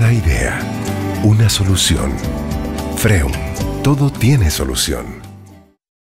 Una idea. Una solución. Freum. Todo tiene solución.